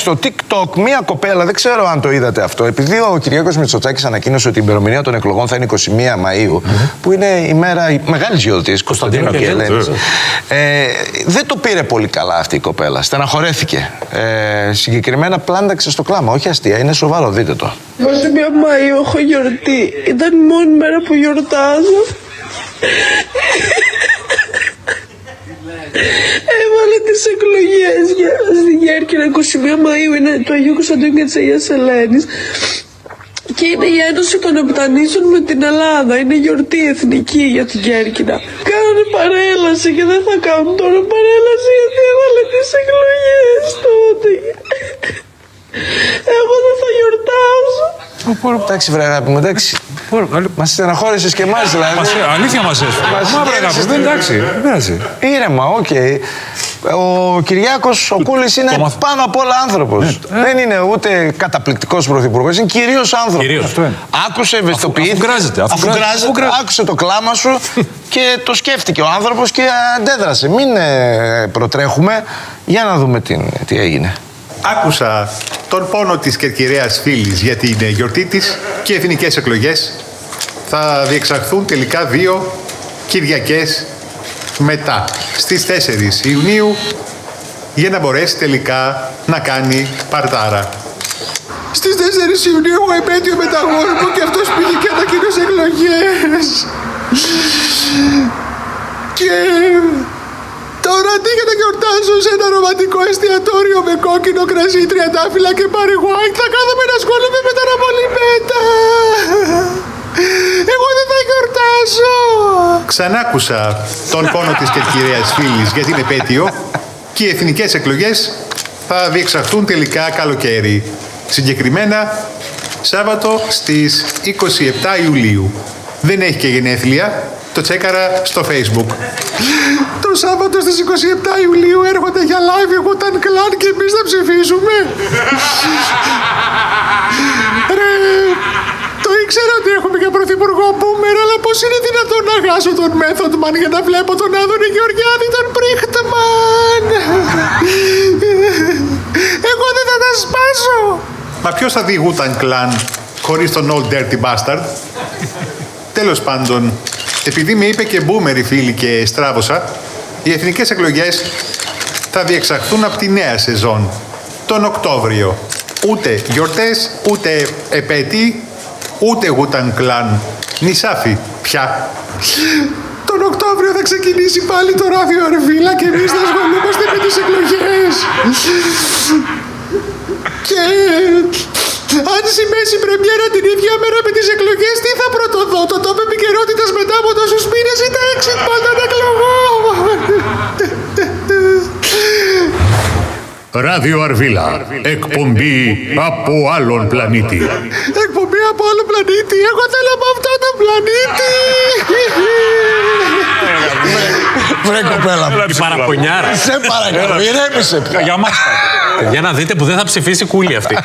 Στο TikTok, μία κοπέλα, δεν ξέρω αν το είδατε αυτό, επειδή ο Κυριάκος Μητσοτσάκης ανακοίνωσε ότι η ημερομηνία των εκλογών θα είναι 21 Μαΐου, που είναι η μέρα μεγάλη γιορτή, Κωνσταντίνο και Ελένη. Ε, δεν το πήρε πολύ καλά αυτή η κοπέλα. Στεναχωρέθηκε. Ε, συγκεκριμένα πλάνταξε στο κλάμα. Όχι αστεία, είναι σοβαρό, δείτε το. 21 Μαΐου έχω γιορτή. Ήταν η μόνη μέρα που γιορτάζω. Έβαλε τις εκλογές στη Γέρκυρα 21 Μαΐου είναι το Αγίου Κωνσταντίνου και της Αγίας Ελένης. Και είναι η ένωση των Επτανήσεων με την Ελλάδα. Είναι γιορτή εθνική για την Κέρκυρα. Κάνανε παρέλαση και δεν θα κάνουν τώρα παρέλαση γιατί έβαλε τις εκλογές τότε. Εγώ δεν θα γιορτάσω. Εντάξει, βρε αγάπη μου, εντάξει. Μας στεναχώρησες και εμάς δηλαδή. Μας, αλήθεια μας έσαι. Μας Μα βρε γέμισες αγάπη, τη- δεν εντάξει. Δεν πειράζει. Ήρεμα, οκ. Ο Κυριάκος ο Κούλης είναι το μαθ- πάνω απ' όλα άνθρωπος. Δεν είναι ούτε καταπληκτικός πρωθυπουργός, είναι κυρίως άνθρωπος. Κυρίως. Αυτό είναι. Άκουσε, ευαισθητοποιήθηκε. αφουγκράζεται, αφού Αφουγκράζεται, γκράζεται, αφουγκράζεται. άκουσε το κλάμα σου και το σκέφτηκε ο άνθρωπος και αντέδρασε. Μην ε, προτρέχουμε. Για να δούμε τι, τι έγινε. Άκουσα τον πόνο της κερκυραίας φίλης για την ε, γιορτή της και εθνικές εκλογές θα διεξαχθούν τελικά δύο Κυριακές μετά, στις 4 Ιουνίου, για να μπορέσει τελικά να κάνει παρτάρα. Στις 4 Ιουνίου ο επέτειο με τα γόρι μου και αυτός πήγε και ανακοίνωσε εκλογές. Και τώρα αντί για να γιορτάζω σε ένα ρομαντικό εστιατόριο με κόκκινο κρασί, τριαντάφυλλα και παρεγουάκι, θα κάθομαι να ασχολούμαι με τα ραμπολιμπέτα. Εγώ δεν θα γιορτάσω. Ξανάκουσα τον πόνο της κερκυραίας φίλης για την επέτειο και οι εθνικές εκλογές θα διεξαχθούν τελικά καλοκαίρι. Συγκεκριμένα Σάββατο στις 27 Ιουλίου. Δεν έχει και γενέθλια, το τσέκαρα στο facebook. Το Σάββατο στις 27 Ιουλίου έρχονται για live εγώ ήταν κλάν και εμείς θα ψηφίσουμε. Ρε, το ήξερα ότι έχουμε και πρωθυπουργό Μπούμερ, αλλά πώς είναι δυνατόν να χάσω τον Method Man για να βλέπω τον Άδωνη Γεωργιάδη, τον Πρίχτμαν; Εγώ δεν θα τα σπάσω. Μα ποιος θα δει Wu-Tang Clan χωρίς τον Old Dirty Bastard; Τέλος πάντων, επειδή με είπε και Boomer η φίλη και στράβωσα, οι εθνικές εκλογές θα διεξαχθούν από τη νέα σεζόν, τον Οκτώβριο. Ούτε γιορτές, ούτε επέτειοι, ούτε Wu-Tang Clan. Νησάφι, πια. Τον Οκτώβριο θα ξεκινήσει πάλι το ράδιο Αρβίλα και εμείς θα ασχολούμαστε με τις εκλογές. Και αν σημαίνει πρεμιέρα την ίδια μέρα με τις εκλογές, τι θα πρωτοδώ, το τόπο επικαιρότητα μετά από τόσους μήνες ή τα exit poll των εκλογών. Ράδιο Αρβίλα. Εκπομπή από άλλον πλανήτη. Εκπομπή από άλλο πλανήτη, εγώ θέλω από αυτό το πλανήτη. Βρε κοπέλα μου. Η παραπονιάρα. Σε παρακαλώ, ηρέμησε πια. Για μας. Για να δείτε που δεν θα ψηφίσει κούλι αυτή.